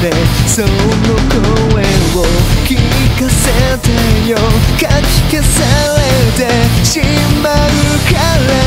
でその声を聞かせてよ。かき消されてしまうから。